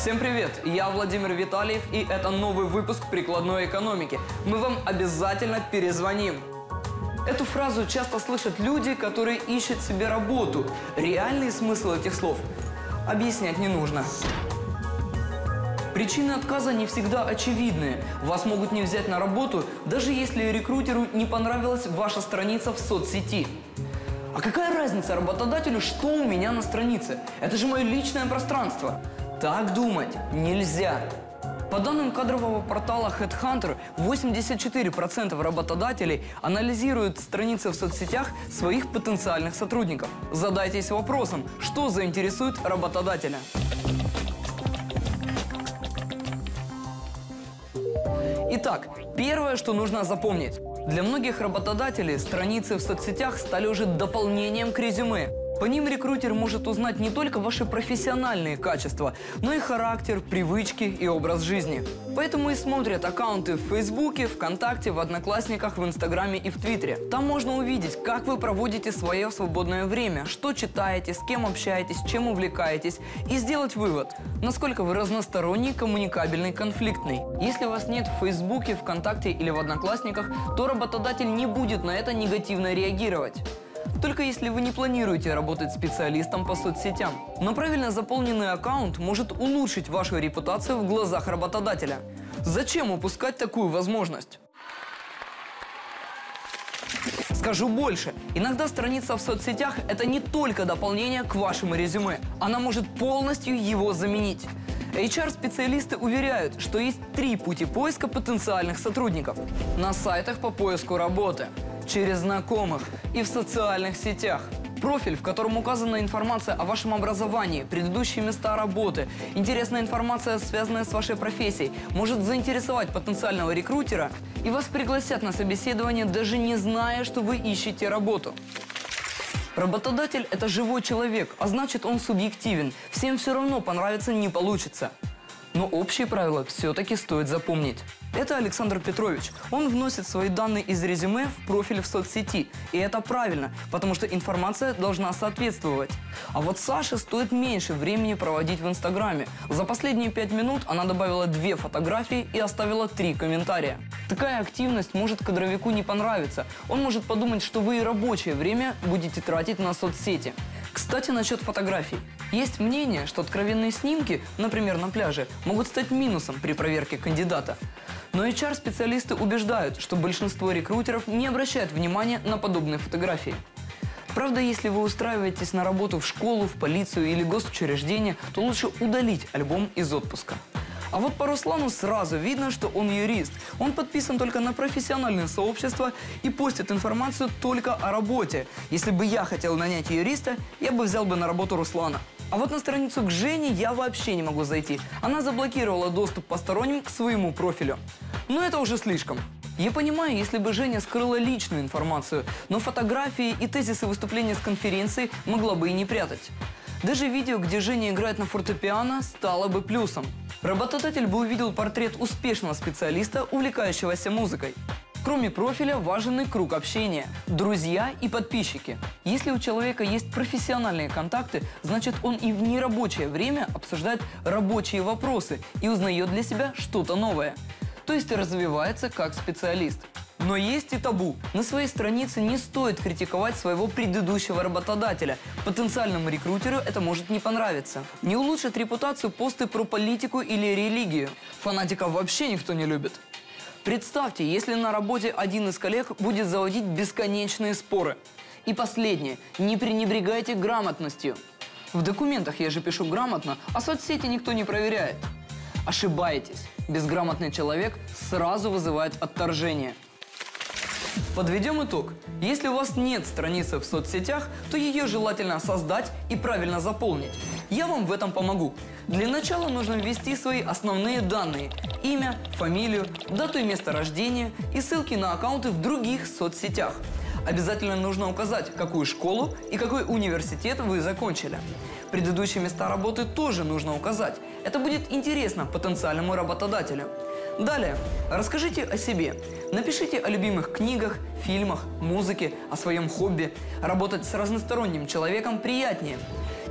Всем привет! Я Владимир Витальев, и это новый выпуск прикладной экономики. Мы вам обязательно перезвоним. Эту фразу часто слышат люди, которые ищут себе работу. Реальный смысл этих слов объяснять не нужно. Причины отказа не всегда очевидные. Вас могут не взять на работу, даже если рекрутеру не понравилась ваша страница в соцсети. А какая разница работодателю, что у меня на странице? Это же мое личное пространство. Так думать нельзя. По данным кадрового портала HeadHunter, 84% работодателей анализируют страницы в соцсетях своих потенциальных сотрудников. Задайтесь вопросом, что заинтересует работодателя. Итак, первое, что нужно запомнить. Для многих работодателей страницы в соцсетях стали уже дополнением к резюме. По ним рекрутер может узнать не только ваши профессиональные качества, но и характер, привычки и образ жизни. Поэтому и смотрят аккаунты в Фейсбуке, ВКонтакте, в Одноклассниках, в Инстаграме и в Твиттере. Там можно увидеть, как вы проводите свое свободное время, что читаете, с кем общаетесь, чем увлекаетесь, и сделать вывод, насколько вы разносторонний, коммуникабельный, конфликтный. Если вас нет в Фейсбуке, ВКонтакте или в Одноклассниках, то работодатель не будет на это негативно реагировать. Только если вы не планируете работать специалистом по соцсетям. Но правильно заполненный аккаунт может улучшить вашу репутацию в глазах работодателя. Зачем упускать такую возможность? Скажу больше. Иногда страница в соцсетях – это не только дополнение к вашему резюме. Она может полностью его заменить. HR-специалисты уверяют, что есть три пути поиска потенциальных сотрудников. На сайтах по поиску работы – через знакомых и в социальных сетях. Профиль, в котором указана информация о вашем образовании, предыдущие места работы, интересная информация, связанная с вашей профессией, может заинтересовать потенциального рекрутера, и вас пригласят на собеседование, даже не зная, что вы ищете работу. Работодатель – это живой человек, а значит он субъективен. Всем все равно понравится не получится. Но общие правила все-таки стоит запомнить. Это Александр Петрович. Он вносит свои данные из резюме в профиль в соцсети. И это правильно, потому что информация должна соответствовать. А вот Саше стоит меньше времени проводить в Инстаграме. За последние пять минут она добавила две фотографии и оставила три комментария. Такая активность может кадровику не понравиться. Он может подумать, что вы и рабочее время будете тратить на соцсети. Кстати, насчет фотографий. Есть мнение, что откровенные снимки, например, на пляже, могут стать минусом при проверке кандидата. Но HR-специалисты убеждают, что большинство рекрутеров не обращают внимания на подобные фотографии. Правда, если вы устраиваетесь на работу в школу, в полицию или госучреждение, то лучше удалить альбом из отпуска. А вот по Руслану сразу видно, что он юрист. Он подписан только на профессиональное сообщество и постит информацию только о работе. Если бы я хотел нанять юриста, я бы взял бы на работу Руслана. А вот на страницу к Жене я вообще не могу зайти. Она заблокировала доступ посторонним к своему профилю. Но это уже слишком. Я понимаю, если бы Женя скрыла личную информацию, но фотографии и тезисы выступления с конференции могла бы и не прятать. Даже видео, где Женя играет на фортепиано, стало бы плюсом. Работодатель бы увидел портрет успешного специалиста, увлекающегося музыкой. Кроме профиля, важен и круг общения, друзья и подписчики. Если у человека есть профессиональные контакты, значит он и в нерабочее время обсуждает рабочие вопросы и узнает для себя что-то новое. То есть развивается как специалист. Но есть и табу. На своей странице не стоит критиковать своего предыдущего работодателя. Потенциальному рекрутеру это может не понравиться. Не улучшит репутацию посты про политику или религию. Фанатиков вообще никто не любит. Представьте, если на работе один из коллег будет заводить бесконечные споры. И последнее. Не пренебрегайте грамотностью. В документах я же пишу грамотно, а соцсети никто не проверяет. Ошибаетесь. Безграмотный человек сразу вызывает отторжение. Подведем итог. Если у вас нет страницы в соцсетях, то ее желательно создать и правильно заполнить. Я вам в этом помогу. Для начала нужно ввести свои основные данные – имя, фамилию, дату и место рождения и ссылки на аккаунты в других соцсетях. Обязательно нужно указать, какую школу и какой университет вы закончили. Предыдущие места работы тоже нужно указать. Это будет интересно потенциальному работодателю. Далее, расскажите о себе. Напишите о любимых книгах, фильмах, музыке, о своем хобби. Работать с разносторонним человеком приятнее.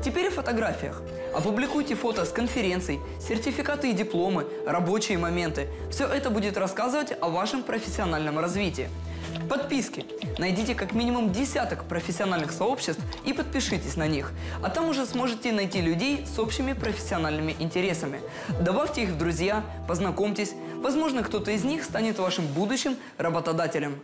Теперь о фотографиях. Опубликуйте фото с конференций, сертификаты и дипломы, рабочие моменты. Все это будет рассказывать о вашем профессиональном развитии. Подписки. Найдите как минимум десяток профессиональных сообществ и подпишитесь на них. А там уже сможете найти людей с общими профессиональными интересами. Добавьте их в друзья, познакомьтесь. Возможно, кто-то из них станет вашим будущим работодателем.